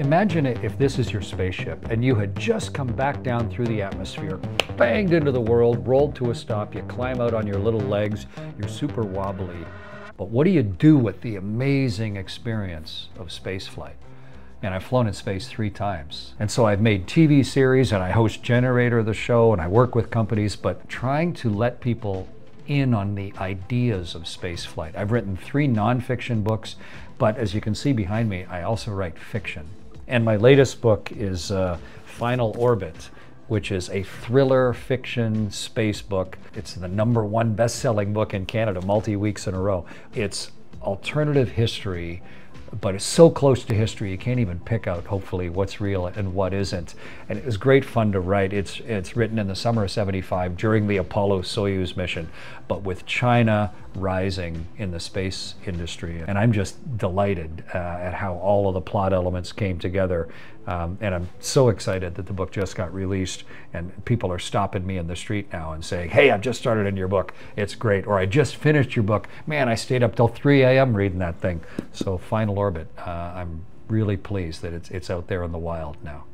Imagine it if this is your spaceship and you had just come back down through the atmosphere, banged into the world, rolled to a stop, you climb out on your little legs, you're super wobbly. But what do you do with the amazing experience of spaceflight? and I've flown in space three times. And so I've made TV series and I host Generator the show and I work with companies, but trying to let people in on the ideas of space flight. I've written three nonfiction books, but as you can see behind me, I also write fiction. And my latest book is uh, Final Orbit, which is a thriller fiction space book. It's the number one best-selling book in Canada, multi-weeks in a row. It's alternative history but it's so close to history you can't even pick out hopefully what's real and what isn't and it was great fun to write it's it's written in the summer of 75 during the apollo soyuz mission but with china rising in the space industry. And i'm just delighted uh, at how all of the plot elements came together. Um, and i'm so excited that the book just got released and people are stopping me in the street now and saying hey i've just started in your book. It's great. Or i just finished your book. Man i stayed up till 3 a.m reading that thing. So final orbit. Uh, I'm really pleased that it's, it's out there in the wild now.